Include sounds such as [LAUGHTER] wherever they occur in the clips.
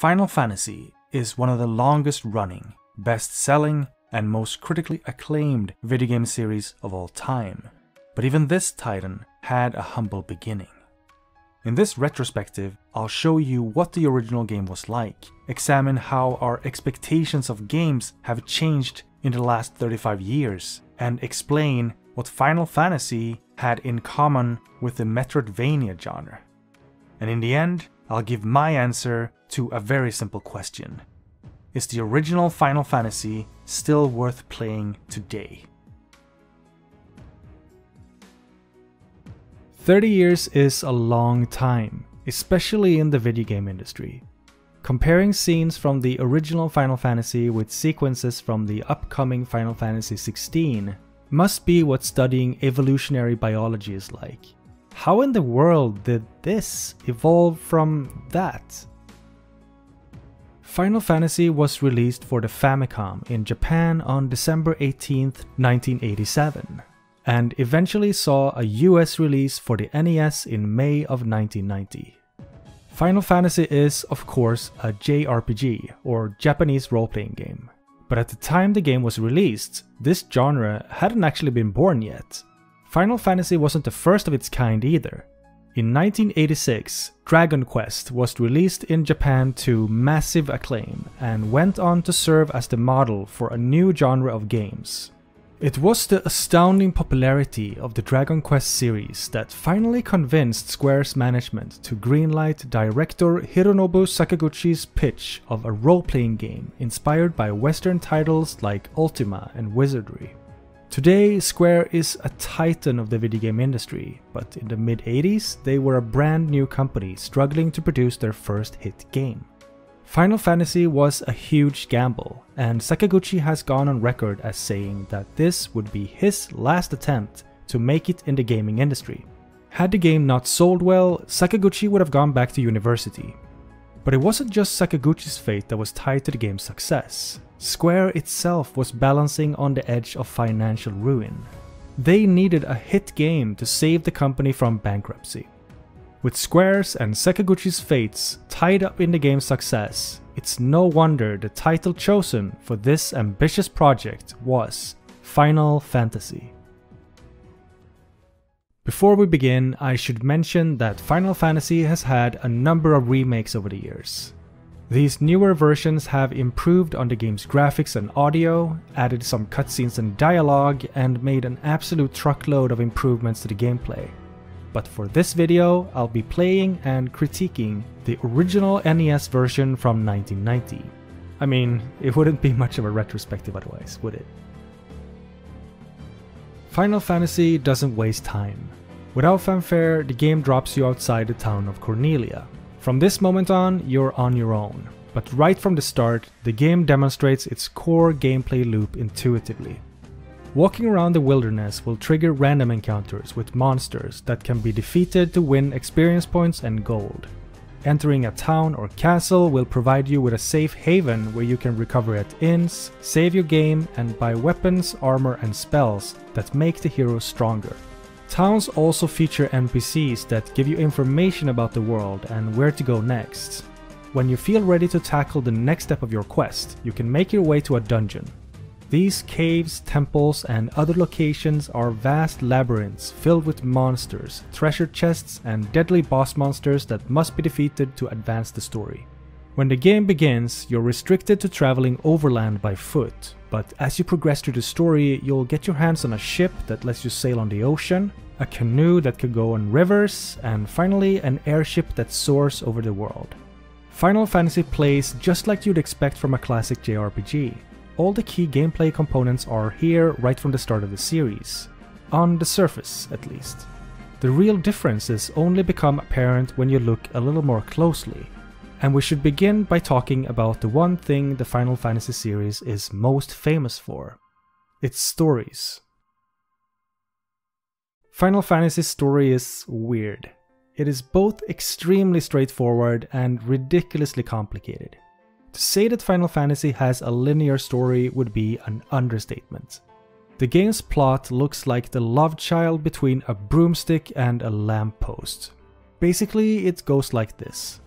Final Fantasy is one of the longest running, best selling, and most critically acclaimed video game series of all time. But even this titan had a humble beginning. In this retrospective, I'll show you what the original game was like, examine how our expectations of games have changed in the last 35 years, and explain what Final Fantasy had in common with the Metroidvania genre. And in the end, I'll give my answer to a very simple question. Is the original Final Fantasy still worth playing today? 30 years is a long time, especially in the video game industry. Comparing scenes from the original Final Fantasy with sequences from the upcoming Final Fantasy XVI must be what studying evolutionary biology is like. How in the world did this evolve from that? Final Fantasy was released for the Famicom in Japan on December 18, 1987 and eventually saw a US release for the NES in May of 1990. Final Fantasy is, of course, a JRPG, or Japanese role-playing game. But at the time the game was released, this genre hadn't actually been born yet. Final Fantasy wasn't the first of its kind either. In 1986, Dragon Quest was released in Japan to massive acclaim and went on to serve as the model for a new genre of games, it was the astounding popularity of the Dragon Quest series that finally convinced Square's management to greenlight director Hironobu Sakaguchi's pitch of a role-playing game inspired by western titles like Ultima and Wizardry. Today, Square is a titan of the video game industry, but in the mid-80s they were a brand new company struggling to produce their first hit game. Final Fantasy was a huge gamble, and Sakaguchi has gone on record as saying that this would be his last attempt to make it in the gaming industry. Had the game not sold well, Sakaguchi would have gone back to university. But it wasn't just Sakaguchi's fate that was tied to the game's success. Square itself was balancing on the edge of financial ruin. They needed a hit game to save the company from bankruptcy. With Square's and Sakaguchi's fates tied up in the game's success, it's no wonder the title chosen for this ambitious project was Final Fantasy. Before we begin, I should mention that Final Fantasy has had a number of remakes over the years. These newer versions have improved on the game's graphics and audio, added some cutscenes and dialogue, and made an absolute truckload of improvements to the gameplay but for this video, I'll be playing and critiquing the original NES version from 1990. I mean, it wouldn't be much of a retrospective otherwise, would it? Final Fantasy doesn't waste time. Without fanfare, the game drops you outside the town of Cornelia. From this moment on, you're on your own. But right from the start, the game demonstrates its core gameplay loop intuitively. Walking around the wilderness will trigger random encounters with monsters that can be defeated to win experience points and gold. Entering a town or castle will provide you with a safe haven where you can recover at inns, save your game, and buy weapons, armor, and spells that make the hero stronger. Towns also feature NPCs that give you information about the world and where to go next. When you feel ready to tackle the next step of your quest, you can make your way to a dungeon, these caves, temples, and other locations are vast labyrinths filled with monsters, treasure chests, and deadly boss monsters that must be defeated to advance the story. When the game begins, you're restricted to traveling overland by foot, but as you progress through the story, you'll get your hands on a ship that lets you sail on the ocean, a canoe that can go on rivers, and finally an airship that soars over the world. Final Fantasy plays just like you'd expect from a classic JRPG, all the key gameplay components are here right from the start of the series. On the surface, at least. The real differences only become apparent when you look a little more closely. And we should begin by talking about the one thing the Final Fantasy series is most famous for. Its stories. Final Fantasy's story is weird. It is both extremely straightforward and ridiculously complicated. To say that Final Fantasy has a linear story would be an understatement. The game's plot looks like the love child between a broomstick and a lamppost. Basically, it goes like this.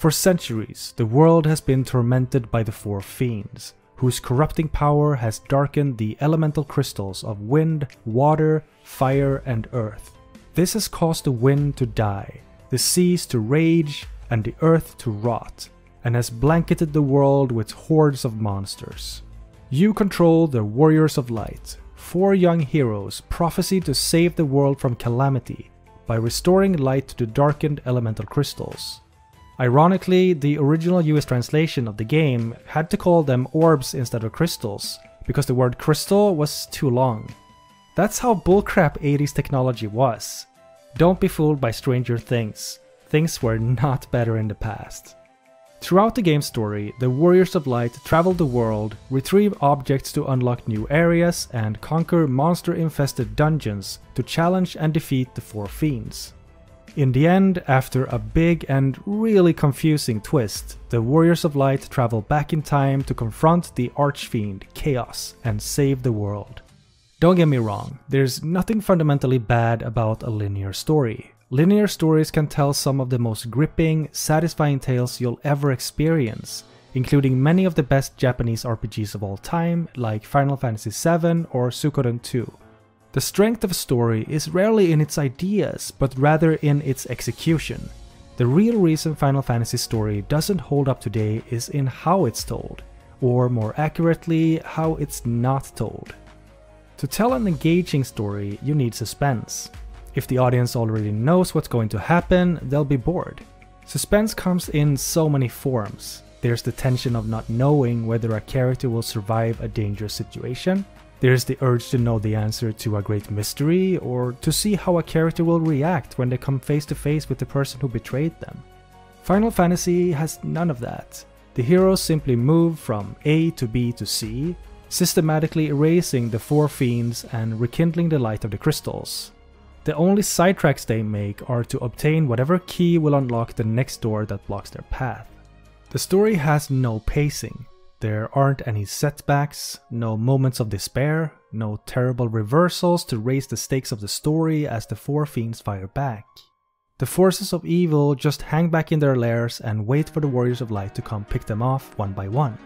For centuries, the world has been tormented by the four fiends, whose corrupting power has darkened the elemental crystals of wind, water, fire, and earth. This has caused the wind to die, the seas to rage, and the earth to rot, and has blanketed the world with hordes of monsters. You control the Warriors of Light, four young heroes prophesied to save the world from calamity by restoring light to the darkened elemental crystals. Ironically, the original US translation of the game had to call them orbs instead of crystals, because the word crystal was too long. That's how bullcrap 80s technology was. Don't be fooled by Stranger Things. Things were not better in the past. Throughout the game's story, the Warriors of Light travel the world, retrieve objects to unlock new areas, and conquer monster infested dungeons to challenge and defeat the Four Fiends. In the end, after a big and really confusing twist, the Warriors of Light travel back in time to confront the Archfiend, Chaos, and save the world. Don't get me wrong, there's nothing fundamentally bad about a linear story. Linear stories can tell some of the most gripping, satisfying tales you'll ever experience, including many of the best Japanese RPGs of all time, like Final Fantasy VII or Suikoden 2. The strength of a story is rarely in its ideas, but rather in its execution. The real reason Final Fantasy's story doesn't hold up today is in how it's told, or more accurately, how it's not told. To tell an engaging story, you need suspense. If the audience already knows what's going to happen, they'll be bored. Suspense comes in so many forms. There's the tension of not knowing whether a character will survive a dangerous situation, there's the urge to know the answer to a great mystery, or to see how a character will react when they come face to face with the person who betrayed them. Final Fantasy has none of that. The heroes simply move from A to B to C, systematically erasing the four fiends and rekindling the light of the crystals. The only sidetracks they make are to obtain whatever key will unlock the next door that blocks their path. The story has no pacing, there aren't any setbacks, no moments of despair, no terrible reversals to raise the stakes of the story as the four fiends fire back. The forces of evil just hang back in their lairs and wait for the warriors of light to come pick them off one by one.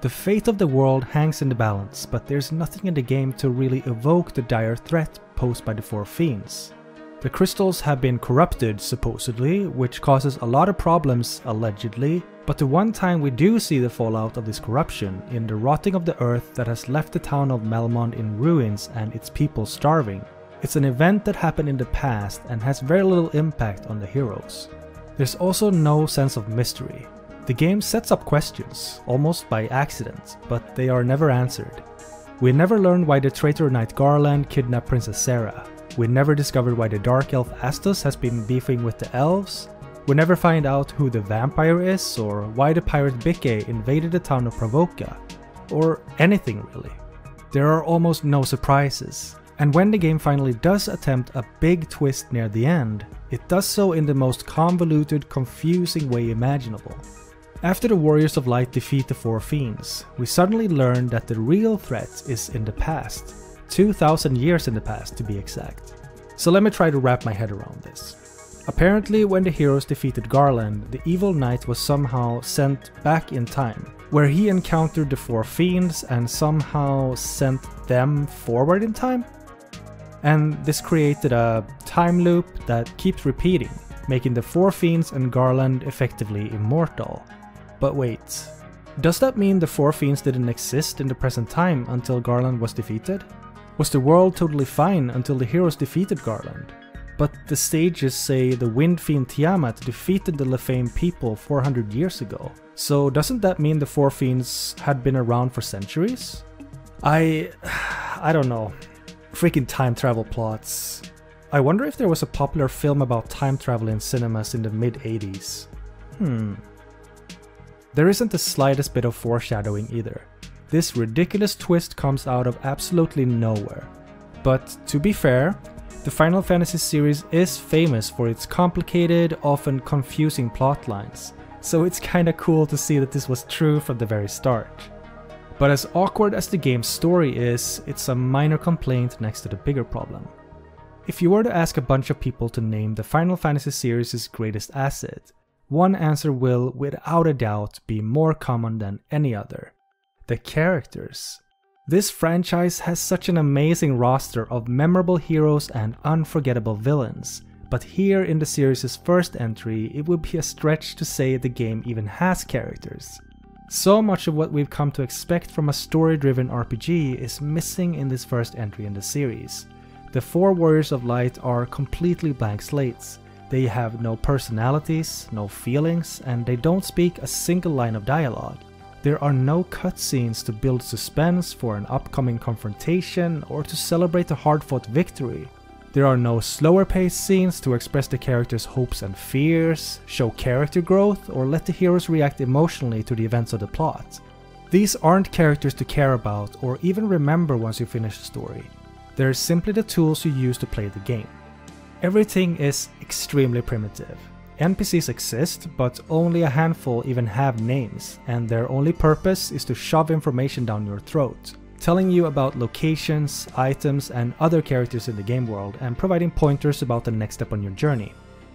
The fate of the world hangs in the balance, but there's nothing in the game to really evoke the dire threat posed by the four fiends. The crystals have been corrupted, supposedly, which causes a lot of problems, allegedly, but the one time we do see the fallout of this corruption in the rotting of the earth that has left the town of Melmond in ruins and its people starving. It's an event that happened in the past and has very little impact on the heroes. There's also no sense of mystery. The game sets up questions, almost by accident, but they are never answered. We never learn why the traitor Knight Garland kidnapped Princess Sarah, we never discovered why the Dark Elf Astos has been beefing with the elves. We never find out who the vampire is or why the pirate Bikke invaded the town of Pravoka. Or anything really. There are almost no surprises. And when the game finally does attempt a big twist near the end, it does so in the most convoluted, confusing way imaginable. After the Warriors of Light defeat the Four Fiends, we suddenly learn that the real threat is in the past, 2000 years in the past to be exact. So let me try to wrap my head around this. Apparently, when the heroes defeated Garland, the evil knight was somehow sent back in time, where he encountered the four fiends and somehow sent them forward in time? And this created a time loop that keeps repeating, making the four fiends and Garland effectively immortal. But wait, does that mean the four fiends didn't exist in the present time until Garland was defeated? Was the world totally fine until the heroes defeated Garland? But the sages say the wind fiend Tiamat defeated the Lefein people 400 years ago. So doesn't that mean the four fiends had been around for centuries? I... [SIGHS] I don't know. Freaking time travel plots. I wonder if there was a popular film about time travel in cinemas in the mid 80s. Hmm. There isn't the slightest bit of foreshadowing either. This ridiculous twist comes out of absolutely nowhere. But to be fair, the Final Fantasy series is famous for its complicated, often confusing plotlines, so it's kinda cool to see that this was true from the very start. But as awkward as the game's story is, it's a minor complaint next to the bigger problem. If you were to ask a bunch of people to name the Final Fantasy series' greatest asset, one answer will, without a doubt, be more common than any other the characters. This franchise has such an amazing roster of memorable heroes and unforgettable villains, but here in the series' first entry, it would be a stretch to say the game even has characters. So much of what we've come to expect from a story driven RPG is missing in this first entry in the series. The four Warriors of Light are completely blank slates. They have no personalities, no feelings, and they don't speak a single line of dialogue. There are no cutscenes to build suspense for an upcoming confrontation or to celebrate a hard fought victory. There are no slower paced scenes to express the character's hopes and fears, show character growth, or let the heroes react emotionally to the events of the plot. These aren't characters to care about or even remember once you finish the story. They're simply the tools you use to play the game. Everything is extremely primitive. NPCs exist, but only a handful even have names, and their only purpose is to shove information down your throat, telling you about locations, items, and other characters in the game world, and providing pointers about the next step on your journey.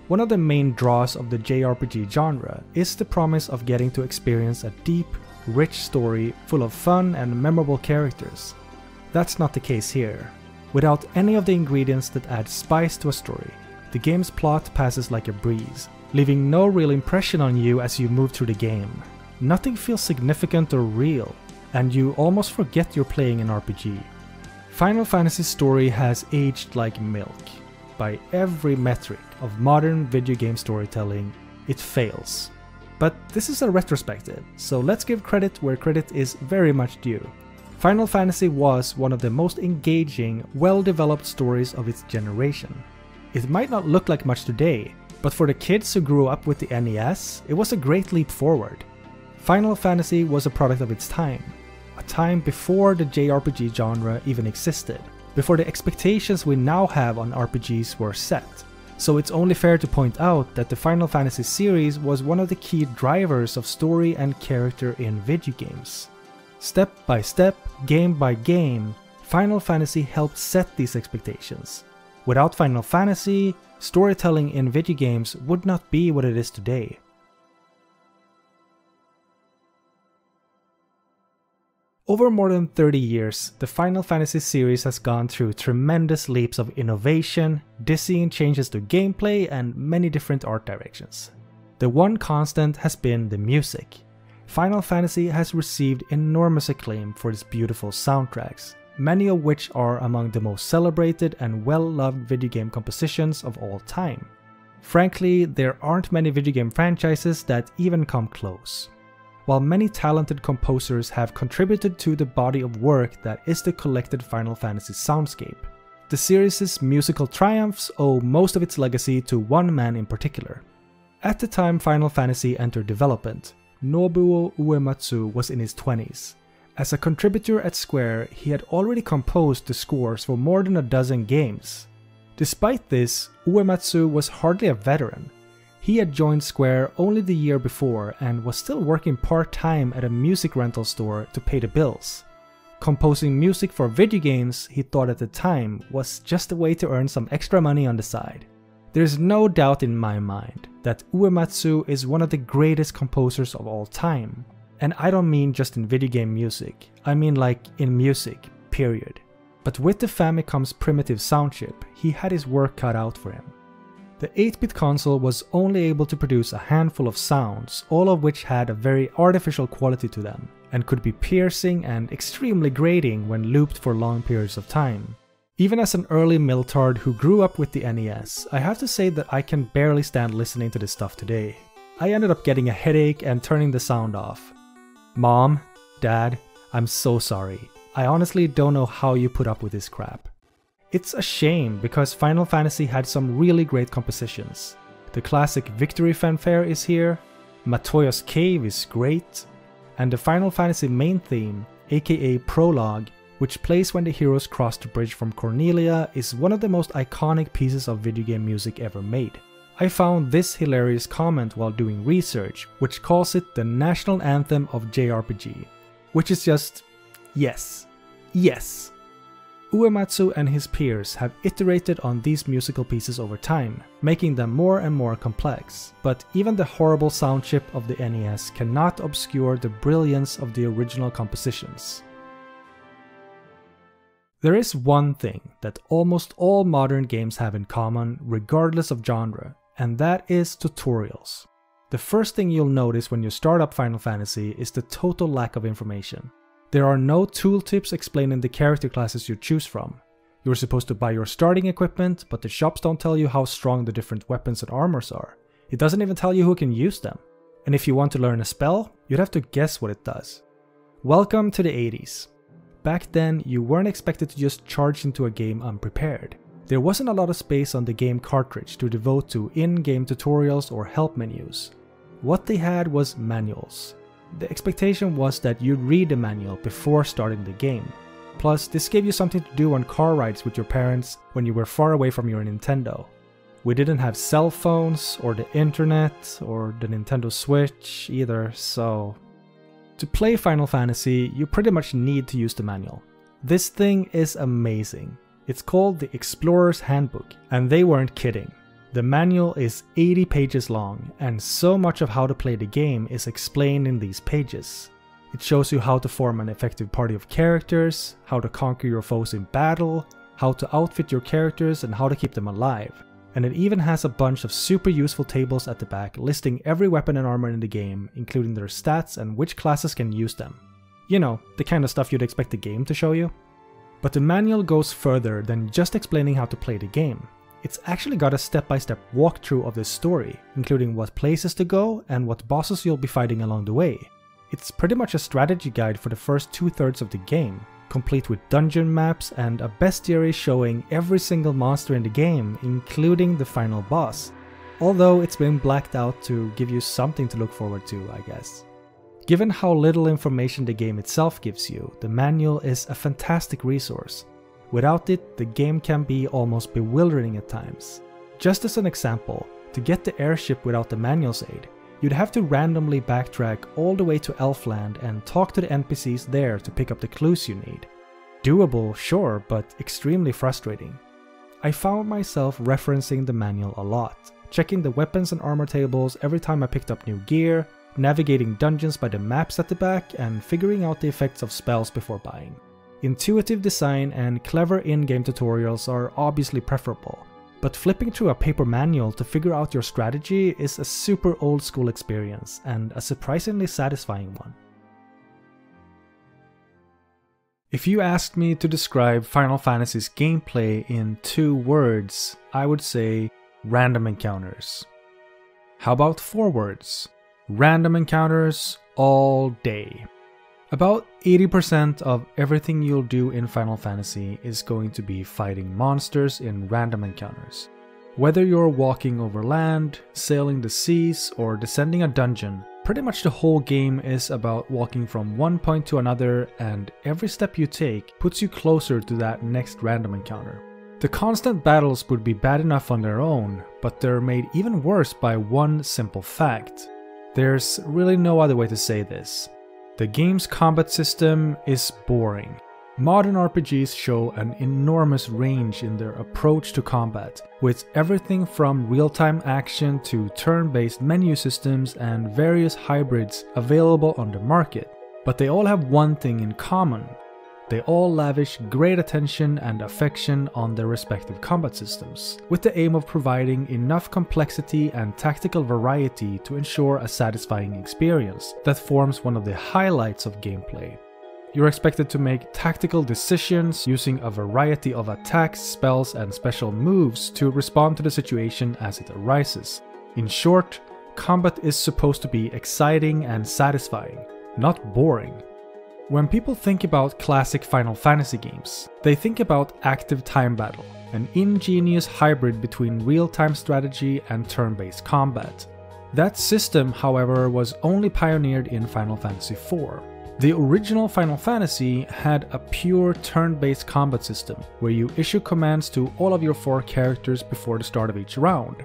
One of the main draws of the JRPG genre is the promise of getting to experience a deep, rich story full of fun and memorable characters. That's not the case here. Without any of the ingredients that add spice to a story, the game's plot passes like a breeze, leaving no real impression on you as you move through the game. Nothing feels significant or real, and you almost forget you're playing an RPG. Final Fantasy's story has aged like milk. By every metric of modern video game storytelling, it fails. But this is a retrospective, so let's give credit where credit is very much due. Final Fantasy was one of the most engaging, well developed stories of its generation. It might not look like much today, but for the kids who grew up with the NES, it was a great leap forward. Final Fantasy was a product of its time, a time before the JRPG genre even existed, before the expectations we now have on RPGs were set. So it's only fair to point out that the Final Fantasy series was one of the key drivers of story and character in video games. Step by step, game by game, Final Fantasy helped set these expectations. Without Final Fantasy, storytelling in video games would not be what it is today. Over more than 30 years, the Final Fantasy series has gone through tremendous leaps of innovation, dizzying changes to gameplay, and many different art directions. The one constant has been the music. Final Fantasy has received enormous acclaim for its beautiful soundtracks, many of which are among the most celebrated and well-loved video game compositions of all time. Frankly, there aren't many video game franchises that even come close. While many talented composers have contributed to the body of work that is the collected Final Fantasy soundscape, the series' musical triumphs owe most of its legacy to one man in particular. At the time Final Fantasy entered development, Nobuo Uematsu was in his 20s, as a contributor at Square, he had already composed the scores for more than a dozen games. Despite this, Uematsu was hardly a veteran. He had joined Square only the year before and was still working part-time at a music rental store to pay the bills. Composing music for video games, he thought at the time, was just a way to earn some extra money on the side. There's no doubt in my mind that Uematsu is one of the greatest composers of all time, and I don't mean just in video game music, I mean like in music, period. But with the Famicom's primitive sound chip, he had his work cut out for him. The 8-bit console was only able to produce a handful of sounds, all of which had a very artificial quality to them, and could be piercing and extremely grating when looped for long periods of time. Even as an early Miltard who grew up with the NES, I have to say that I can barely stand listening to this stuff today. I ended up getting a headache and turning the sound off, Mom, Dad, I'm so sorry. I honestly don't know how you put up with this crap. It's a shame because Final Fantasy had some really great compositions. The classic Victory Fanfare is here, Matoya's Cave is great, and the Final Fantasy main theme, aka Prologue, which plays when the heroes cross the bridge from Cornelia, is one of the most iconic pieces of video game music ever made. I found this hilarious comment while doing research, which calls it the national anthem of JRPG. Which is just, yes, yes. Uematsu and his peers have iterated on these musical pieces over time, making them more and more complex, but even the horrible sound chip of the NES cannot obscure the brilliance of the original compositions. There is one thing that almost all modern games have in common, regardless of genre, and that is tutorials. The first thing you'll notice when you start up Final Fantasy is the total lack of information. There are no tooltips explaining the character classes you choose from. You're supposed to buy your starting equipment, but the shops don't tell you how strong the different weapons and armors are. It doesn't even tell you who can use them. And if you want to learn a spell, you'd have to guess what it does. Welcome to the 80s. Back then, you weren't expected to just charge into a game unprepared. There wasn't a lot of space on the game cartridge to devote to in-game tutorials or help menus. What they had was manuals. The expectation was that you'd read the manual before starting the game. Plus, this gave you something to do on car rides with your parents when you were far away from your Nintendo. We didn't have cell phones, or the internet, or the Nintendo Switch either, so to play Final Fantasy, you pretty much need to use the manual. This thing is amazing. It's called the Explorer's Handbook, and they weren't kidding. The manual is 80 pages long, and so much of how to play the game is explained in these pages. It shows you how to form an effective party of characters, how to conquer your foes in battle, how to outfit your characters, and how to keep them alive and it even has a bunch of super useful tables at the back listing every weapon and armor in the game, including their stats and which classes can use them. You know, the kind of stuff you'd expect the game to show you. But the manual goes further than just explaining how to play the game. It's actually got a step-by-step -step walkthrough of the story, including what places to go and what bosses you'll be fighting along the way. It's pretty much a strategy guide for the first two-thirds of the game, complete with dungeon maps and a bestiary showing every single monster in the game, including the final boss. Although it's been blacked out to give you something to look forward to, I guess. Given how little information the game itself gives you, the manual is a fantastic resource. Without it, the game can be almost bewildering at times. Just as an example, to get the airship without the manual's aid, you'd have to randomly backtrack all the way to Elfland and talk to the NPCs there to pick up the clues you need. Doable, sure, but extremely frustrating. I found myself referencing the manual a lot, checking the weapons and armor tables every time I picked up new gear, navigating dungeons by the maps at the back, and figuring out the effects of spells before buying. Intuitive design and clever in-game tutorials are obviously preferable, but flipping through a paper manual to figure out your strategy is a super old school experience and a surprisingly satisfying one. If you asked me to describe Final Fantasy's gameplay in two words, I would say random encounters. How about four words? Random encounters all day. About 80% of everything you'll do in Final Fantasy is going to be fighting monsters in random encounters. Whether you're walking over land, sailing the seas, or descending a dungeon, pretty much the whole game is about walking from one point to another and every step you take puts you closer to that next random encounter. The constant battles would be bad enough on their own, but they're made even worse by one simple fact. There's really no other way to say this. The game's combat system is boring. Modern RPGs show an enormous range in their approach to combat, with everything from real-time action to turn-based menu systems and various hybrids available on the market. But they all have one thing in common, they all lavish great attention and affection on their respective combat systems, with the aim of providing enough complexity and tactical variety to ensure a satisfying experience that forms one of the highlights of gameplay. You're expected to make tactical decisions using a variety of attacks, spells, and special moves to respond to the situation as it arises. In short, combat is supposed to be exciting and satisfying, not boring. When people think about classic Final Fantasy games, they think about active time battle, an ingenious hybrid between real-time strategy and turn-based combat. That system, however, was only pioneered in Final Fantasy IV. The original Final Fantasy had a pure turn-based combat system, where you issue commands to all of your four characters before the start of each round.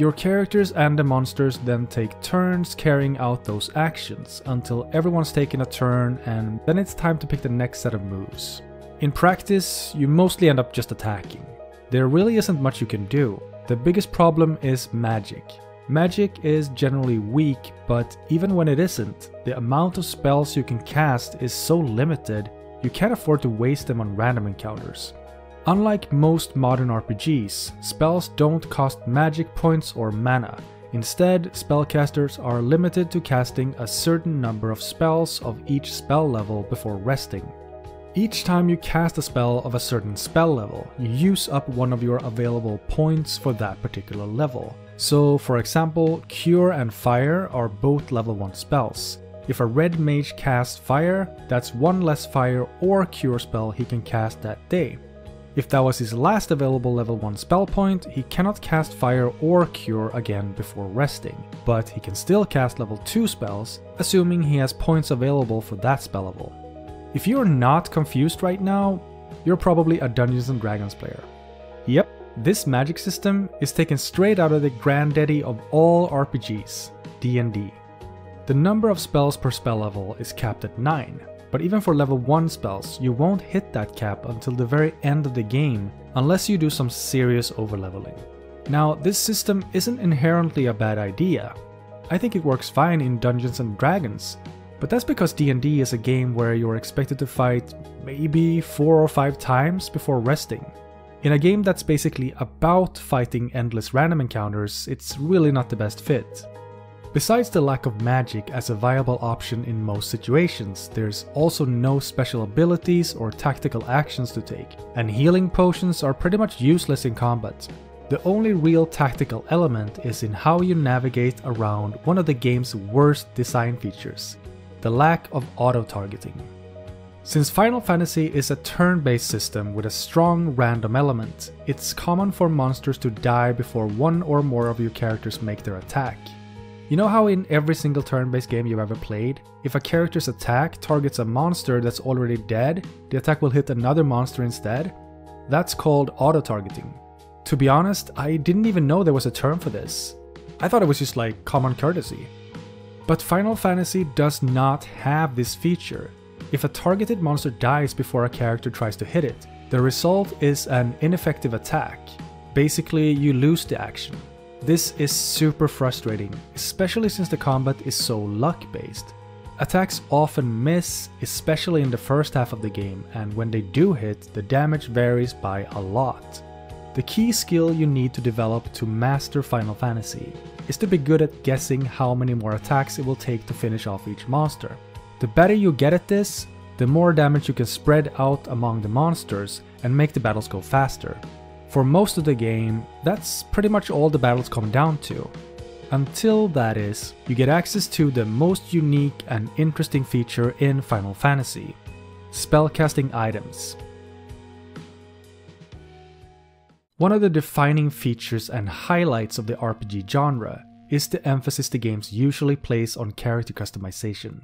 Your characters and the monsters then take turns carrying out those actions until everyone's taken a turn and then it's time to pick the next set of moves. In practice, you mostly end up just attacking. There really isn't much you can do. The biggest problem is magic. Magic is generally weak, but even when it isn't, the amount of spells you can cast is so limited, you can't afford to waste them on random encounters. Unlike most modern RPGs, spells don't cost magic points or mana. Instead, spellcasters are limited to casting a certain number of spells of each spell level before resting. Each time you cast a spell of a certain spell level, you use up one of your available points for that particular level. So, for example, Cure and Fire are both level 1 spells. If a red mage casts Fire, that's one less Fire or Cure spell he can cast that day. If that was his last available level 1 spell point, he cannot cast Fire or Cure again before resting, but he can still cast level 2 spells, assuming he has points available for that spell level. If you're not confused right now, you're probably a Dungeons & Dragons player. Yep, this magic system is taken straight out of the granddaddy of all RPGs, D&D. The number of spells per spell level is capped at 9, but even for level 1 spells, you won't hit that cap until the very end of the game unless you do some serious overleveling. Now, this system isn't inherently a bad idea. I think it works fine in Dungeons & Dragons, but that's because D&D is a game where you're expected to fight maybe 4 or 5 times before resting. In a game that's basically about fighting endless random encounters, it's really not the best fit. Besides the lack of magic as a viable option in most situations, there's also no special abilities or tactical actions to take, and healing potions are pretty much useless in combat. The only real tactical element is in how you navigate around one of the game's worst design features, the lack of auto-targeting. Since Final Fantasy is a turn-based system with a strong random element, it's common for monsters to die before one or more of your characters make their attack. You know how in every single turn-based game you've ever played, if a character's attack targets a monster that's already dead, the attack will hit another monster instead? That's called auto-targeting. To be honest, I didn't even know there was a term for this. I thought it was just like common courtesy. But Final Fantasy does not have this feature, if a targeted monster dies before a character tries to hit it, the result is an ineffective attack. Basically, you lose the action. This is super frustrating, especially since the combat is so luck based. Attacks often miss, especially in the first half of the game, and when they do hit, the damage varies by a lot. The key skill you need to develop to master Final Fantasy is to be good at guessing how many more attacks it will take to finish off each monster. The better you get at this, the more damage you can spread out among the monsters and make the battles go faster. For most of the game, that's pretty much all the battles come down to. Until that is, you get access to the most unique and interesting feature in Final Fantasy spellcasting items. One of the defining features and highlights of the RPG genre is the emphasis the games usually place on character customization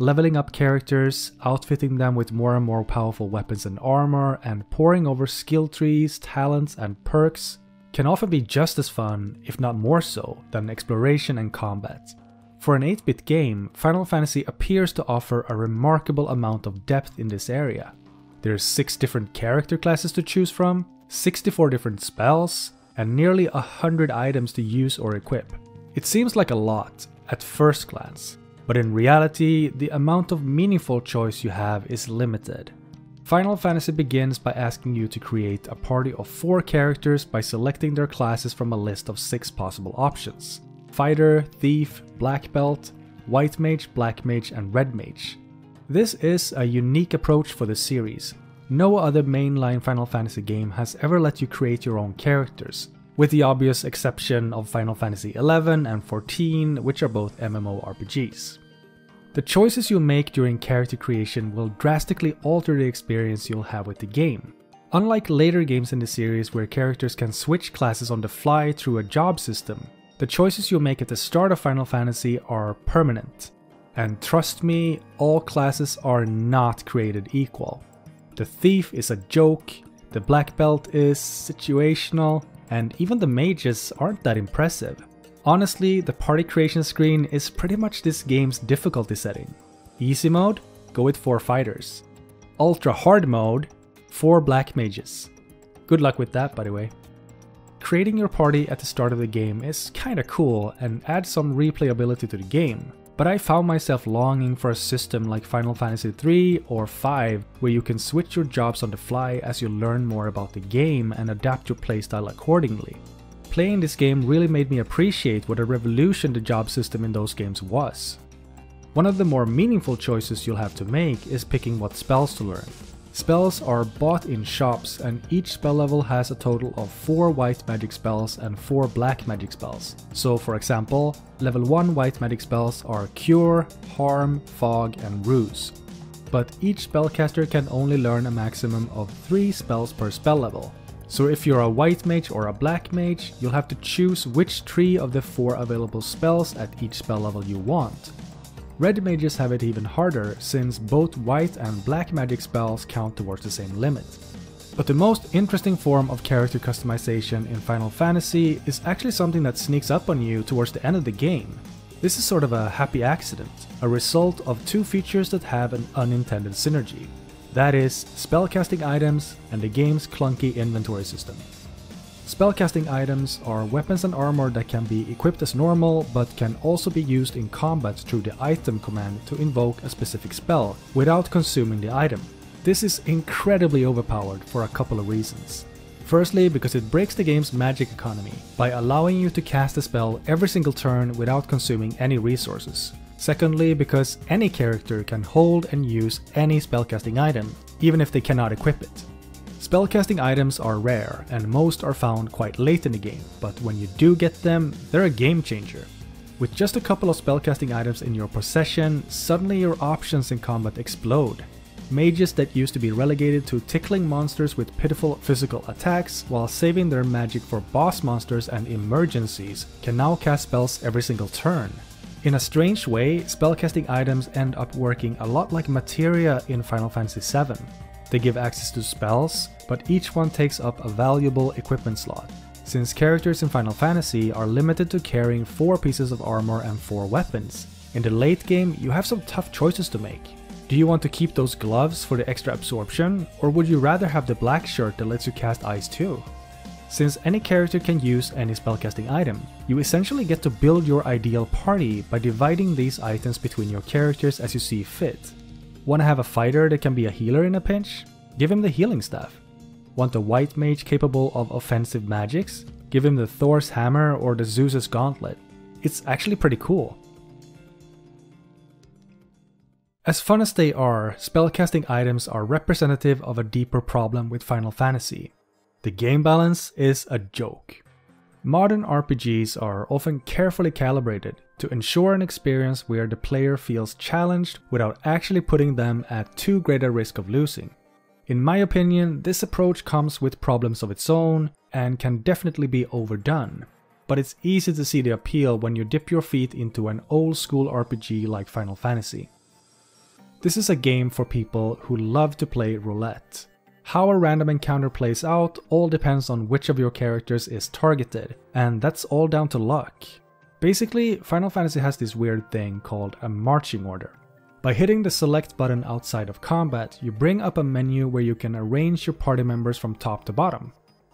leveling up characters, outfitting them with more and more powerful weapons and armor, and poring over skill trees, talents, and perks can often be just as fun, if not more so, than exploration and combat. For an 8-bit game, Final Fantasy appears to offer a remarkable amount of depth in this area. There's 6 different character classes to choose from, 64 different spells, and nearly 100 items to use or equip. It seems like a lot at first glance, but in reality, the amount of meaningful choice you have is limited. Final Fantasy begins by asking you to create a party of 4 characters by selecting their classes from a list of 6 possible options. Fighter, Thief, Black Belt, White Mage, Black Mage, and Red Mage. This is a unique approach for the series. No other mainline Final Fantasy game has ever let you create your own characters, with the obvious exception of Final Fantasy XI and XIV, which are both MMORPGs. The choices you make during character creation will drastically alter the experience you'll have with the game. Unlike later games in the series where characters can switch classes on the fly through a job system, the choices you make at the start of Final Fantasy are permanent. And trust me, all classes are not created equal. The thief is a joke, the black belt is situational, and even the mages aren't that impressive. Honestly, the party creation screen is pretty much this game's difficulty setting. Easy mode, go with 4 fighters. Ultra hard mode, 4 black mages. Good luck with that by the way. Creating your party at the start of the game is kinda cool and adds some replayability to the game, but I found myself longing for a system like Final Fantasy 3 or 5 where you can switch your jobs on the fly as you learn more about the game and adapt your playstyle accordingly. Playing this game really made me appreciate what a revolution the job system in those games was. One of the more meaningful choices you'll have to make is picking what spells to learn. Spells are bought in shops and each spell level has a total of 4 white magic spells and 4 black magic spells. So for example, level 1 white magic spells are Cure, Harm, Fog and Ruse. But each spellcaster can only learn a maximum of 3 spells per spell level. So if you're a white mage or a black mage, you'll have to choose which 3 of the 4 available spells at each spell level you want. Red mages have it even harder, since both white and black magic spells count towards the same limit. But the most interesting form of character customization in Final Fantasy is actually something that sneaks up on you towards the end of the game. This is sort of a happy accident, a result of two features that have an unintended synergy. That is, spellcasting items and the game's clunky inventory system. Spellcasting items are weapons and armor that can be equipped as normal, but can also be used in combat through the item command to invoke a specific spell, without consuming the item. This is incredibly overpowered for a couple of reasons. Firstly, because it breaks the game's magic economy, by allowing you to cast a spell every single turn without consuming any resources. Secondly, because any character can hold and use any spellcasting item, even if they cannot equip it. Spellcasting items are rare, and most are found quite late in the game, but when you do get them, they're a game changer. With just a couple of spellcasting items in your possession, suddenly your options in combat explode. Mages that used to be relegated to tickling monsters with pitiful physical attacks while saving their magic for boss monsters and emergencies can now cast spells every single turn. In a strange way, spellcasting items end up working a lot like materia in Final Fantasy VII. They give access to spells, but each one takes up a valuable equipment slot. Since characters in Final Fantasy are limited to carrying 4 pieces of armor and 4 weapons, in the late game you have some tough choices to make. Do you want to keep those gloves for the extra absorption, or would you rather have the black shirt that lets you cast ice too? Since any character can use any spellcasting item, you essentially get to build your ideal party by dividing these items between your characters as you see fit. Want to have a fighter that can be a healer in a pinch? Give him the healing staff. Want a white mage capable of offensive magics? Give him the Thor's hammer or the Zeus's gauntlet. It's actually pretty cool. As fun as they are, spellcasting items are representative of a deeper problem with Final Fantasy. The game balance is a joke. Modern RPGs are often carefully calibrated to ensure an experience where the player feels challenged without actually putting them at too great a risk of losing. In my opinion, this approach comes with problems of its own and can definitely be overdone, but it's easy to see the appeal when you dip your feet into an old school RPG like Final Fantasy. This is a game for people who love to play roulette. How a random encounter plays out all depends on which of your characters is targeted, and that's all down to luck. Basically, Final Fantasy has this weird thing called a marching order. By hitting the select button outside of combat, you bring up a menu where you can arrange your party members from top to bottom.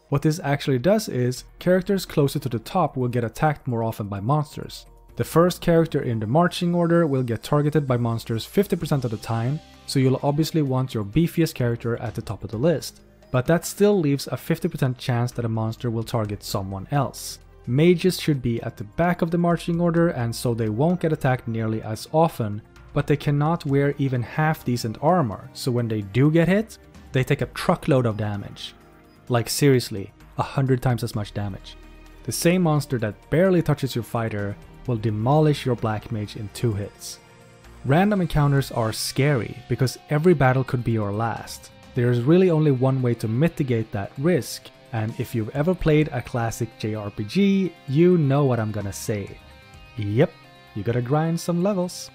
What this actually does is, characters closer to the top will get attacked more often by monsters. The first character in the marching order will get targeted by monsters 50% of the time, so you'll obviously want your beefiest character at the top of the list. But that still leaves a 50% chance that a monster will target someone else. Mages should be at the back of the marching order and so they won't get attacked nearly as often, but they cannot wear even half decent armor, so when they do get hit, they take a truckload of damage. Like seriously, a hundred times as much damage. The same monster that barely touches your fighter will demolish your black mage in two hits. Random encounters are scary because every battle could be your last. There's really only one way to mitigate that risk, and if you've ever played a classic JRPG, you know what I'm gonna say. Yep, you gotta grind some levels.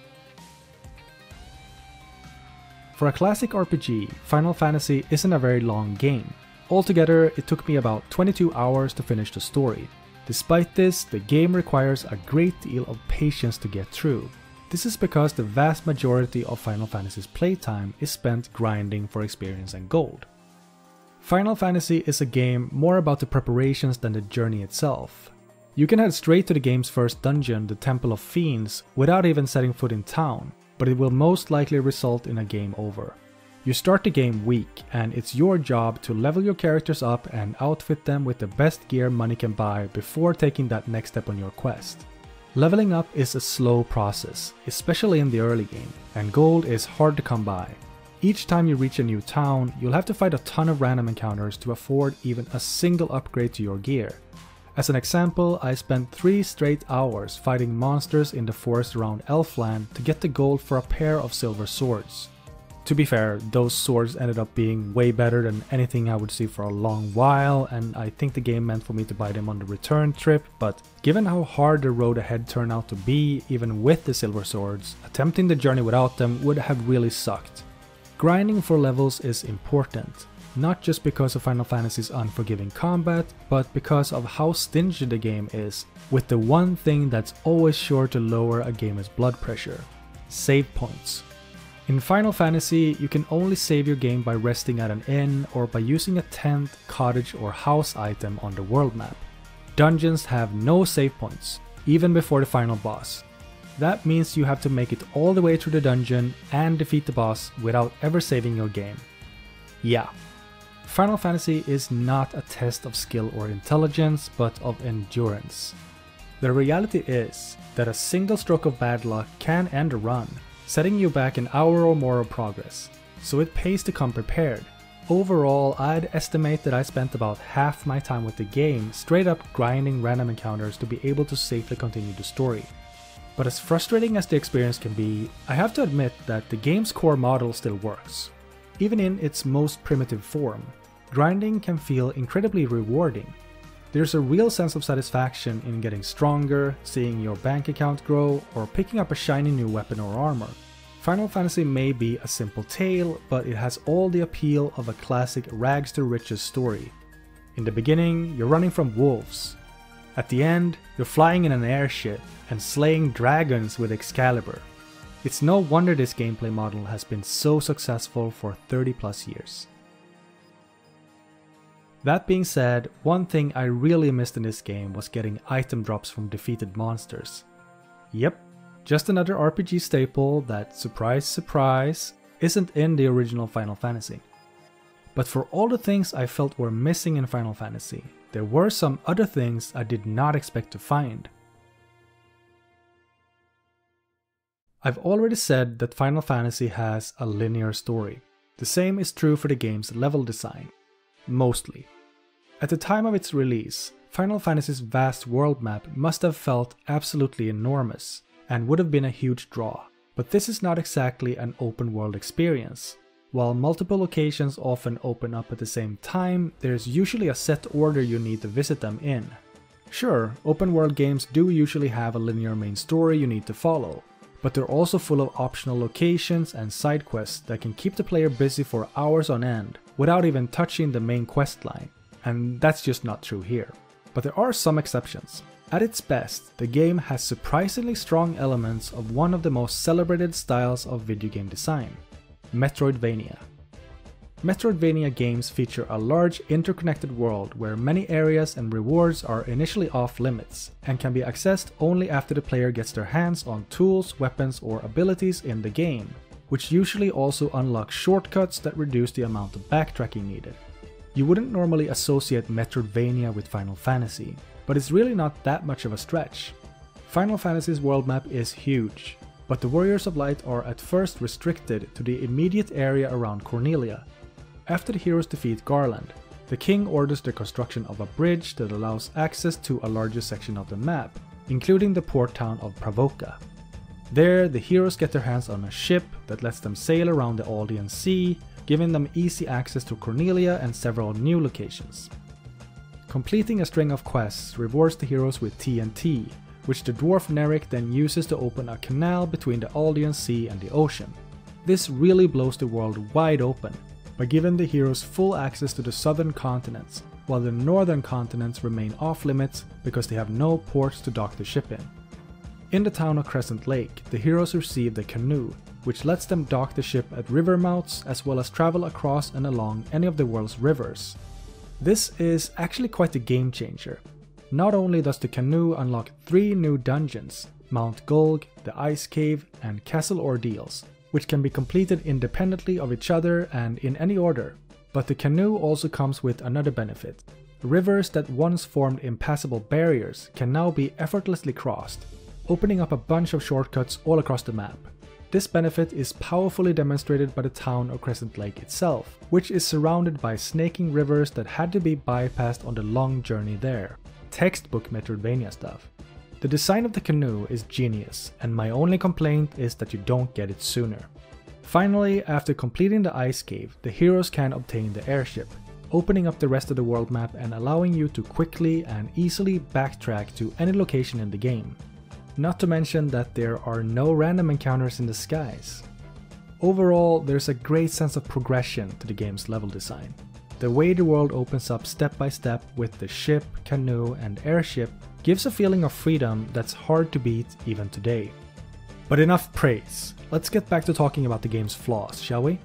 For a classic RPG, Final Fantasy isn't a very long game. Altogether, it took me about 22 hours to finish the story. Despite this, the game requires a great deal of patience to get through. This is because the vast majority of Final Fantasy's playtime is spent grinding for experience and gold. Final Fantasy is a game more about the preparations than the journey itself. You can head straight to the game's first dungeon, the Temple of Fiends, without even setting foot in town, but it will most likely result in a game over. You start the game weak, and it's your job to level your characters up and outfit them with the best gear money can buy before taking that next step on your quest. Leveling up is a slow process, especially in the early game, and gold is hard to come by. Each time you reach a new town, you'll have to fight a ton of random encounters to afford even a single upgrade to your gear. As an example, I spent 3 straight hours fighting monsters in the forest around Elfland to get the gold for a pair of silver swords. To be fair, those swords ended up being way better than anything I would see for a long while, and I think the game meant for me to buy them on the return trip, but given how hard the road ahead turned out to be, even with the silver swords, attempting the journey without them would have really sucked. Grinding for levels is important, not just because of Final Fantasy's unforgiving combat, but because of how stingy the game is, with the one thing that's always sure to lower a gamer's blood pressure save points. In Final Fantasy, you can only save your game by resting at an inn or by using a tent, cottage or house item on the world map. Dungeons have no save points, even before the final boss. That means you have to make it all the way through the dungeon and defeat the boss without ever saving your game. Yeah, Final Fantasy is not a test of skill or intelligence, but of endurance. The reality is that a single stroke of bad luck can end a run, setting you back an hour or more of progress, so it pays to come prepared. Overall, I'd estimate that I spent about half my time with the game straight up grinding random encounters to be able to safely continue the story. But as frustrating as the experience can be, I have to admit that the game's core model still works. Even in its most primitive form, grinding can feel incredibly rewarding. There's a real sense of satisfaction in getting stronger, seeing your bank account grow, or picking up a shiny new weapon or armor. Final Fantasy may be a simple tale, but it has all the appeal of a classic rags to riches story. In the beginning, you're running from wolves. At the end, you're flying in an airship and slaying dragons with Excalibur. It's no wonder this gameplay model has been so successful for 30 plus years. That being said, one thing I really missed in this game was getting item drops from defeated monsters. Yep, just another RPG staple that, surprise surprise, isn't in the original Final Fantasy. But for all the things I felt were missing in Final Fantasy, there were some other things I did not expect to find. I've already said that Final Fantasy has a linear story. The same is true for the game's level design. Mostly. At the time of its release, Final Fantasy's vast world map must have felt absolutely enormous, and would have been a huge draw. But this is not exactly an open world experience. While multiple locations often open up at the same time, there's usually a set order you need to visit them in. Sure, open world games do usually have a linear main story you need to follow, but they're also full of optional locations and side quests that can keep the player busy for hours on end without even touching the main quest line, and that's just not true here. But there are some exceptions. At its best, the game has surprisingly strong elements of one of the most celebrated styles of video game design, Metroidvania. Metroidvania games feature a large interconnected world where many areas and rewards are initially off limits and can be accessed only after the player gets their hands on tools, weapons, or abilities in the game, which usually also unlock shortcuts that reduce the amount of backtracking needed. You wouldn't normally associate Metroidvania with Final Fantasy, but it's really not that much of a stretch. Final Fantasy's world map is huge, but the Warriors of Light are at first restricted to the immediate area around Cornelia. After the heroes defeat Garland, the king orders the construction of a bridge that allows access to a larger section of the map, including the port town of Pravoka. There, the heroes get their hands on a ship that lets them sail around the Aldean Sea, giving them easy access to Cornelia and several new locations. Completing a string of quests rewards the heroes with TNT, which the dwarf Nerrick then uses to open a canal between the Aldean Sea and the ocean. This really blows the world wide open, by giving the heroes full access to the southern continents, while the northern continents remain off limits because they have no ports to dock the ship in. In the town of Crescent Lake, the heroes receive the canoe, which lets them dock the ship at river mouths as well as travel across and along any of the world's rivers. This is actually quite a game changer. Not only does the canoe unlock three new dungeons, Mount Gulg, the Ice Cave, and Castle Ordeals, which can be completed independently of each other and in any order, but the canoe also comes with another benefit. Rivers that once formed impassable barriers can now be effortlessly crossed, opening up a bunch of shortcuts all across the map. This benefit is powerfully demonstrated by the town of Crescent Lake itself, which is surrounded by snaking rivers that had to be bypassed on the long journey there. Textbook Metroidvania stuff. The design of the canoe is genius, and my only complaint is that you don't get it sooner. Finally, after completing the ice cave, the heroes can obtain the airship, opening up the rest of the world map and allowing you to quickly and easily backtrack to any location in the game. Not to mention that there are no random encounters in the skies. Overall, there's a great sense of progression to the game's level design. The way the world opens up step by step with the ship, canoe, and airship gives a feeling of freedom that's hard to beat even today. But enough praise, let's get back to talking about the game's flaws, shall we?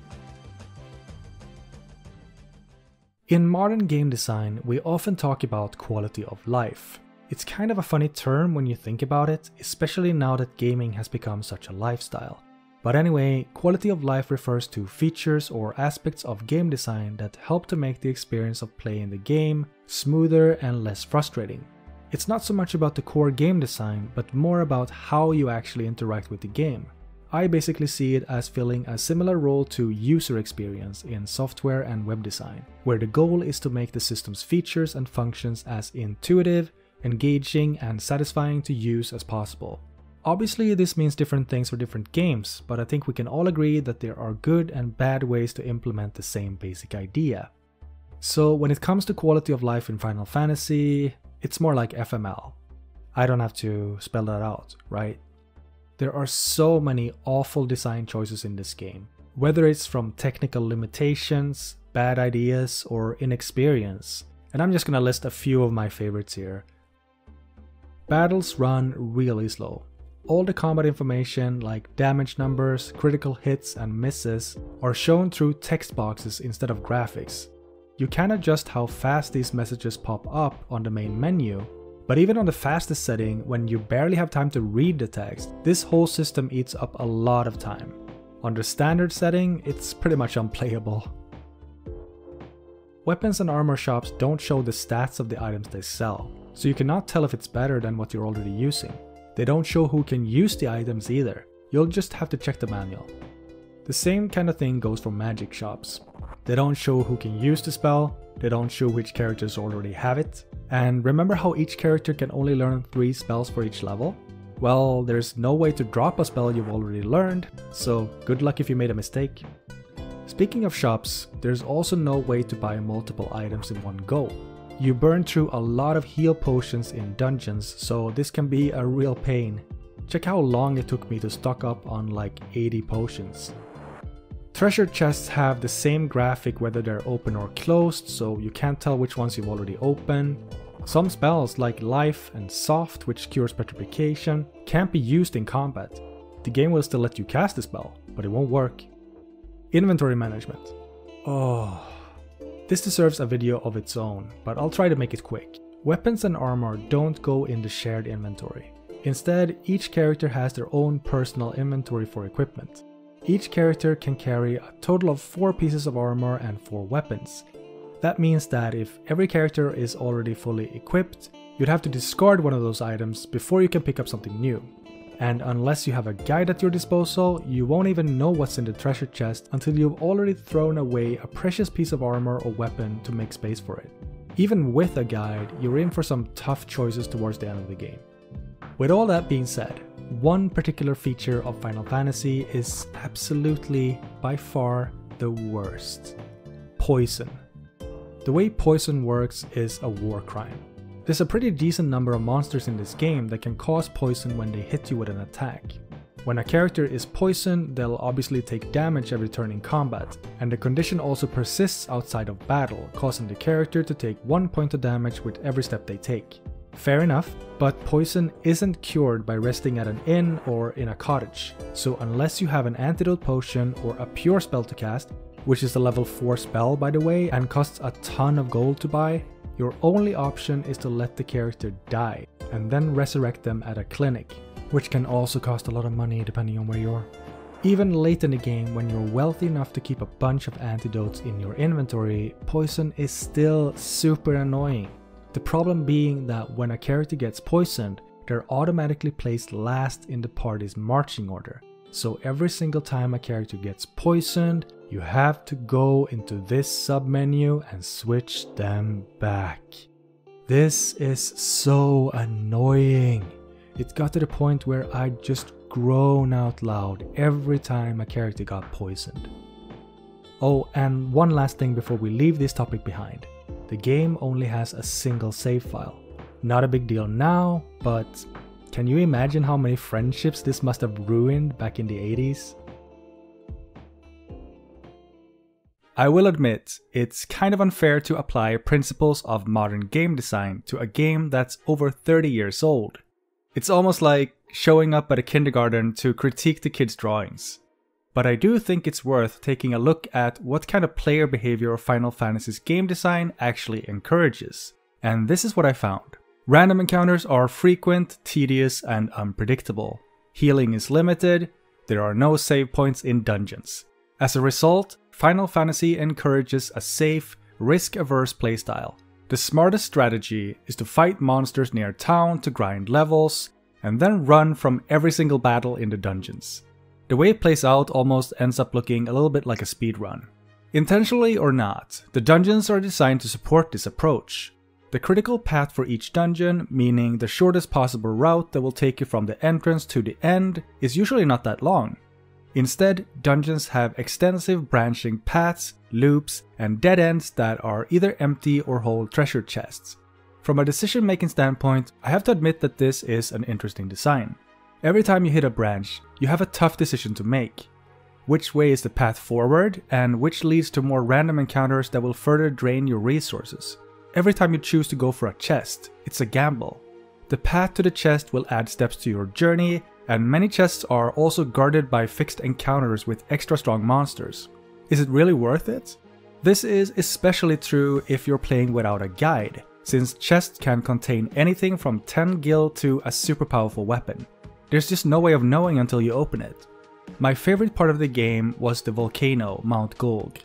In modern game design, we often talk about quality of life. It's kind of a funny term when you think about it, especially now that gaming has become such a lifestyle. But anyway, quality of life refers to features or aspects of game design that help to make the experience of playing the game smoother and less frustrating. It's not so much about the core game design, but more about how you actually interact with the game. I basically see it as filling a similar role to user experience in software and web design, where the goal is to make the system's features and functions as intuitive, engaging, and satisfying to use as possible. Obviously, this means different things for different games, but I think we can all agree that there are good and bad ways to implement the same basic idea. So, when it comes to quality of life in Final Fantasy, it's more like FML. I don't have to spell that out, right? There are so many awful design choices in this game, whether it's from technical limitations, bad ideas, or inexperience. And I'm just gonna list a few of my favorites here. Battles run really slow, all the combat information like damage numbers, critical hits and misses are shown through text boxes instead of graphics. You can adjust how fast these messages pop up on the main menu, but even on the fastest setting when you barely have time to read the text, this whole system eats up a lot of time. On the standard setting, it's pretty much [LAUGHS] unplayable. Weapons and armor shops don't show the stats of the items they sell, so you cannot tell if it's better than what you're already using. They don't show who can use the items either, you'll just have to check the manual. The same kind of thing goes for magic shops. They don't show who can use the spell, they don't show which characters already have it, and remember how each character can only learn 3 spells for each level? Well, there's no way to drop a spell you've already learned, so good luck if you made a mistake. Speaking of shops, there's also no way to buy multiple items in one go. You burn through a lot of heal potions in dungeons, so this can be a real pain. Check how long it took me to stock up on like 80 potions. Treasure chests have the same graphic whether they're open or closed, so you can't tell which ones you've already opened. Some spells like Life and Soft, which cures petrification, can't be used in combat. The game will still let you cast the spell, but it won't work. Inventory management. Oh, this deserves a video of its own, but I'll try to make it quick. Weapons and armor don't go in the shared inventory. Instead, each character has their own personal inventory for equipment. Each character can carry a total of 4 pieces of armor and 4 weapons. That means that if every character is already fully equipped, you'd have to discard one of those items before you can pick up something new and unless you have a guide at your disposal, you won't even know what's in the treasure chest until you've already thrown away a precious piece of armor or weapon to make space for it. Even with a guide, you're in for some tough choices towards the end of the game. With all that being said, one particular feature of Final Fantasy is absolutely, by far, the worst. Poison. The way poison works is a war crime. There's a pretty decent number of monsters in this game that can cause poison when they hit you with an attack. When a character is poisoned, they'll obviously take damage every turn in combat, and the condition also persists outside of battle, causing the character to take 1 point of damage with every step they take. Fair enough, but poison isn't cured by resting at an inn or in a cottage, so unless you have an antidote potion or a pure spell to cast, which is a level 4 spell by the way and costs a ton of gold to buy, your only option is to let the character die and then resurrect them at a clinic, which can also cost a lot of money depending on where you are. Even late in the game, when you're wealthy enough to keep a bunch of antidotes in your inventory, poison is still super annoying. The problem being that when a character gets poisoned, they're automatically placed last in the party's marching order. So every single time a character gets poisoned, you have to go into this submenu and switch them back. This is so annoying. It got to the point where I just groan out loud every time a character got poisoned. Oh, and one last thing before we leave this topic behind. The game only has a single save file. Not a big deal now, but can you imagine how many friendships this must have ruined back in the 80s? I will admit, it's kind of unfair to apply principles of modern game design to a game that's over 30 years old. It's almost like showing up at a kindergarten to critique the kids' drawings. But I do think it's worth taking a look at what kind of player behavior Final Fantasy's game design actually encourages. And this is what I found. Random encounters are frequent, tedious, and unpredictable. Healing is limited, there are no save points in dungeons. As a result, Final Fantasy encourages a safe, risk-averse playstyle. The smartest strategy is to fight monsters near town to grind levels, and then run from every single battle in the dungeons. The way it plays out almost ends up looking a little bit like a speedrun. Intentionally or not, the dungeons are designed to support this approach. The critical path for each dungeon, meaning the shortest possible route that will take you from the entrance to the end, is usually not that long. Instead, dungeons have extensive branching paths, loops, and dead ends that are either empty or hold treasure chests. From a decision making standpoint, I have to admit that this is an interesting design. Every time you hit a branch, you have a tough decision to make. Which way is the path forward, and which leads to more random encounters that will further drain your resources. Every time you choose to go for a chest, it's a gamble. The path to the chest will add steps to your journey, and many chests are also guarded by fixed encounters with extra strong monsters. Is it really worth it? This is especially true if you're playing without a guide, since chests can contain anything from 10 gil to a super powerful weapon. There's just no way of knowing until you open it. My favorite part of the game was the volcano, Mount Gulg.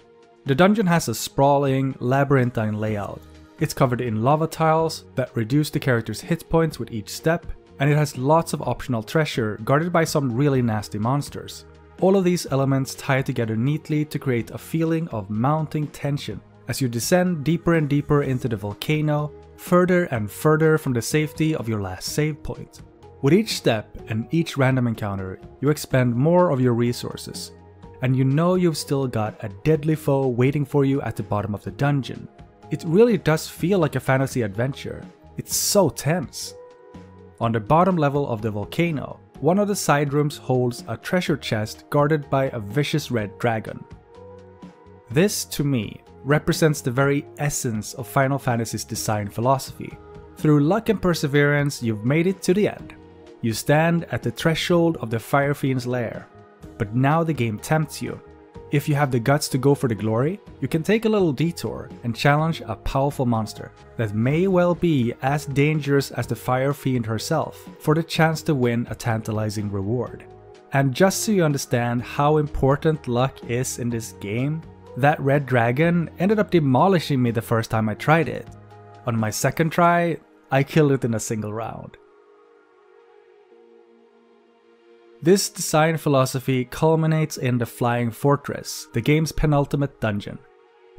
The dungeon has a sprawling, labyrinthine layout. It's covered in lava tiles that reduce the character's hit points with each step, and it has lots of optional treasure guarded by some really nasty monsters. All of these elements tie together neatly to create a feeling of mounting tension as you descend deeper and deeper into the volcano, further and further from the safety of your last save point. With each step and each random encounter, you expend more of your resources, and you know you've still got a deadly foe waiting for you at the bottom of the dungeon. It really does feel like a fantasy adventure. It's so tense. On the bottom level of the volcano, one of the side rooms holds a treasure chest guarded by a vicious red dragon. This, to me, represents the very essence of Final Fantasy's design philosophy. Through luck and perseverance, you've made it to the end. You stand at the threshold of the Fire Fiend's lair. But now the game tempts you, if you have the guts to go for the glory, you can take a little detour and challenge a powerful monster that may well be as dangerous as the Fire Fiend herself for the chance to win a tantalizing reward. And just so you understand how important luck is in this game, that red dragon ended up demolishing me the first time I tried it. On my second try, I killed it in a single round. This design philosophy culminates in the Flying Fortress, the game's penultimate dungeon.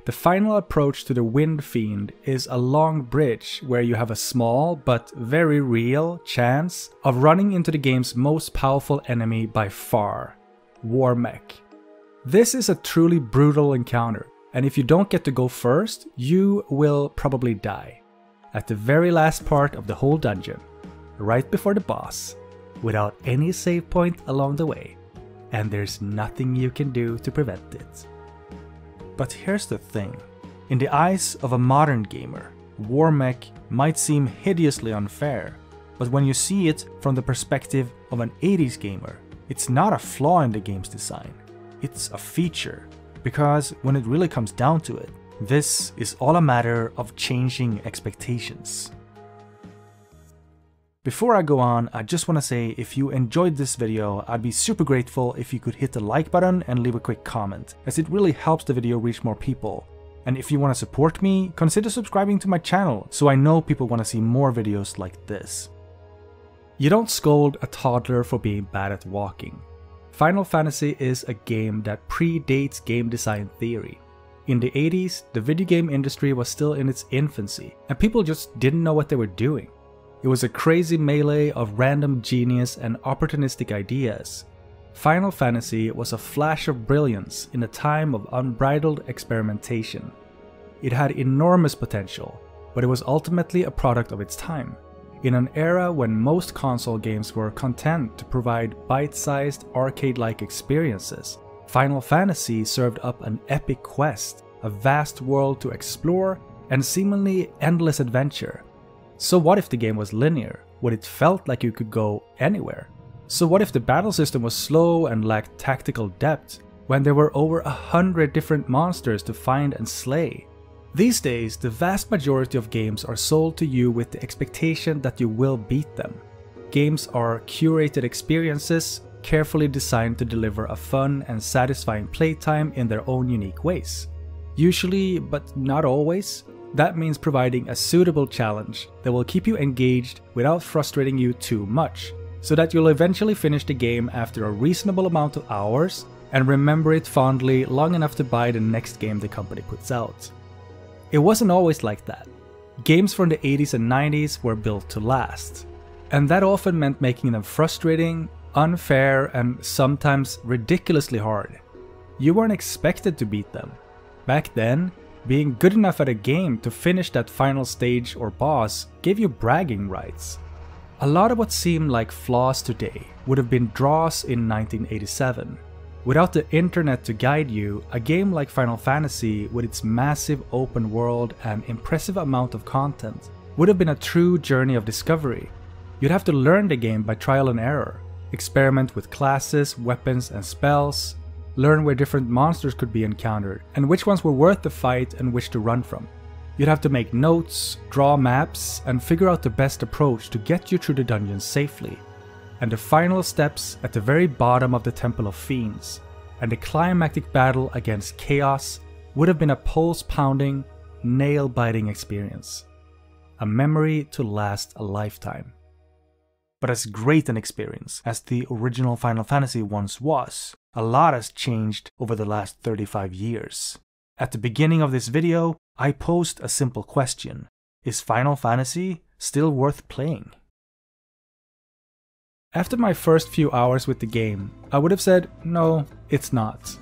The final approach to the Wind Fiend is a long bridge where you have a small but very real chance of running into the game's most powerful enemy by far, Warmech. This is a truly brutal encounter, and if you don't get to go first, you will probably die. At the very last part of the whole dungeon, right before the boss, without any save point along the way, and there's nothing you can do to prevent it. But here's the thing in the eyes of a modern gamer, War Mech might seem hideously unfair, but when you see it from the perspective of an 80s gamer, it's not a flaw in the game's design, it's a feature. Because when it really comes down to it, this is all a matter of changing expectations. Before I go on, I just want to say if you enjoyed this video, I'd be super grateful if you could hit the like button and leave a quick comment, as it really helps the video reach more people. And if you want to support me, consider subscribing to my channel, so I know people want to see more videos like this. You don't scold a toddler for being bad at walking. Final Fantasy is a game that predates game design theory. In the 80s, the video game industry was still in its infancy, and people just didn't know what they were doing. It was a crazy melee of random genius and opportunistic ideas. Final Fantasy was a flash of brilliance in a time of unbridled experimentation. It had enormous potential, but it was ultimately a product of its time. In an era when most console games were content to provide bite-sized arcade-like experiences, Final Fantasy served up an epic quest, a vast world to explore, and seemingly endless adventure so what if the game was linear? What it felt like you could go anywhere? So what if the battle system was slow and lacked tactical depth, when there were over a hundred different monsters to find and slay? These days, the vast majority of games are sold to you with the expectation that you will beat them. Games are curated experiences, carefully designed to deliver a fun and satisfying playtime in their own unique ways. Usually, but not always, that means providing a suitable challenge that will keep you engaged without frustrating you too much, so that you'll eventually finish the game after a reasonable amount of hours and remember it fondly long enough to buy the next game the company puts out. It wasn't always like that. Games from the 80s and 90s were built to last, and that often meant making them frustrating, unfair, and sometimes ridiculously hard. You weren't expected to beat them. Back then, being good enough at a game to finish that final stage or boss gave you bragging rights. A lot of what seemed like flaws today would have been draws in 1987. Without the internet to guide you, a game like Final Fantasy with its massive open world and impressive amount of content would have been a true journey of discovery. You'd have to learn the game by trial and error, experiment with classes, weapons, and spells, learn where different monsters could be encountered, and which ones were worth the fight and which to run from. You'd have to make notes, draw maps, and figure out the best approach to get you through the dungeons safely. And the final steps at the very bottom of the Temple of Fiends, and the climactic battle against Chaos would have been a pulse pounding, nail biting experience. A memory to last a lifetime. But as great an experience as the original Final Fantasy once was, a lot has changed over the last 35 years. At the beginning of this video, I posed a simple question. Is Final Fantasy still worth playing? After my first few hours with the game, I would have said, no, it's not.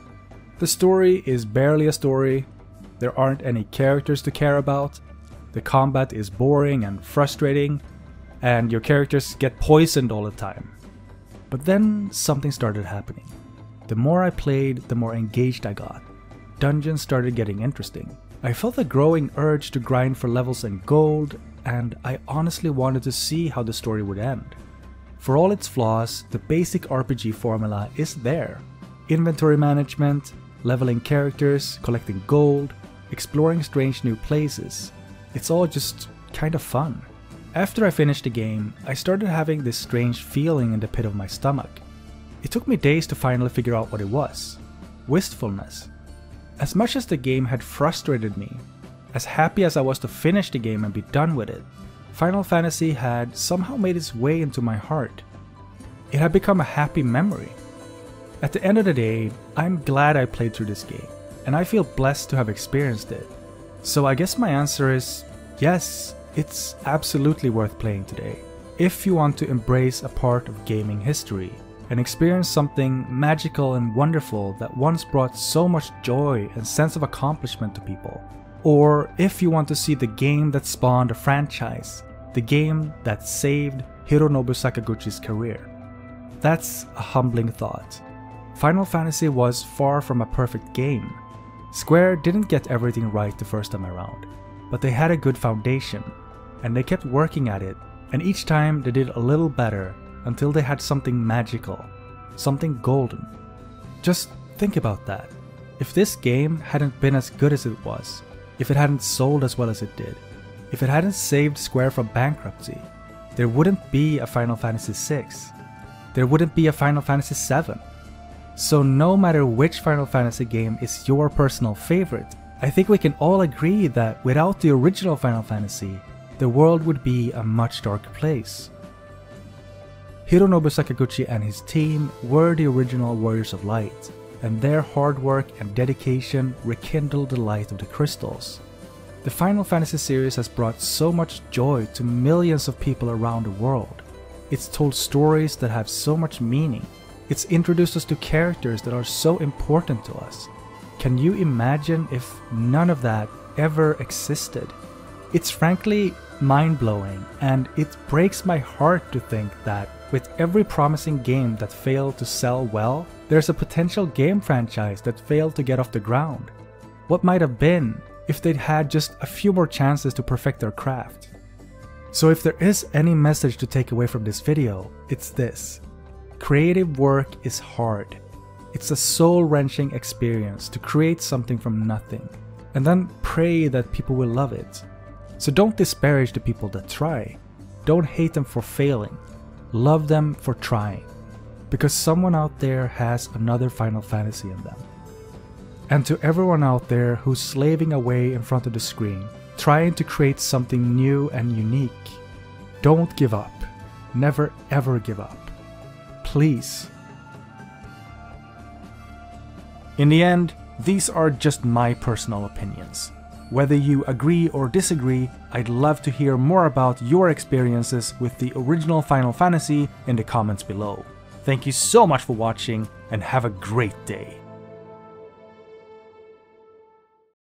The story is barely a story, there aren't any characters to care about, the combat is boring and frustrating, and your characters get poisoned all the time. But then something started happening. The more I played, the more engaged I got. Dungeons started getting interesting. I felt a growing urge to grind for levels and gold, and I honestly wanted to see how the story would end. For all its flaws, the basic RPG formula is there. Inventory management, leveling characters, collecting gold, exploring strange new places. It's all just kind of fun. After I finished the game, I started having this strange feeling in the pit of my stomach. It took me days to finally figure out what it was. Wistfulness. As much as the game had frustrated me, as happy as I was to finish the game and be done with it, Final Fantasy had somehow made its way into my heart. It had become a happy memory. At the end of the day, I'm glad I played through this game, and I feel blessed to have experienced it. So I guess my answer is yes, it's absolutely worth playing today, if you want to embrace a part of gaming history and experience something magical and wonderful that once brought so much joy and sense of accomplishment to people. Or if you want to see the game that spawned a franchise, the game that saved Hironobu Sakaguchi's career. That's a humbling thought. Final Fantasy was far from a perfect game. Square didn't get everything right the first time around. but they had a good foundation, and they kept working at it, and each time they did a little better until they had something magical, something golden. Just think about that. If this game hadn't been as good as it was, if it hadn't sold as well as it did, if it hadn't saved Square from bankruptcy, there wouldn't be a Final Fantasy VI. There wouldn't be a Final Fantasy VII. So no matter which Final Fantasy game is your personal favorite, I think we can all agree that without the original Final Fantasy, the world would be a much darker place. Hironobu Sakaguchi and his team were the original Warriors of Light, and their hard work and dedication rekindled the light of the crystals. The Final Fantasy series has brought so much joy to millions of people around the world. It's told stories that have so much meaning, it's introduced us to characters that are so important to us. Can you imagine if none of that ever existed? It's frankly mind blowing, and it breaks my heart to think that with every promising game that failed to sell well, there's a potential game franchise that failed to get off the ground. What might have been if they'd had just a few more chances to perfect their craft? So if there is any message to take away from this video, it's this. Creative work is hard. It's a soul wrenching experience to create something from nothing, and then pray that people will love it. So don't disparage the people that try. Don't hate them for failing. Love them for trying. Because someone out there has another Final Fantasy in them. And to everyone out there who's slaving away in front of the screen, trying to create something new and unique, don't give up. Never ever give up. Please. In the end, these are just my personal opinions. Whether you agree or disagree, I'd love to hear more about your experiences with the original Final Fantasy in the comments below. Thank you so much for watching and have a great day.